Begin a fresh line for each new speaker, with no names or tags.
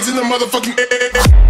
hands in the motherfucking air.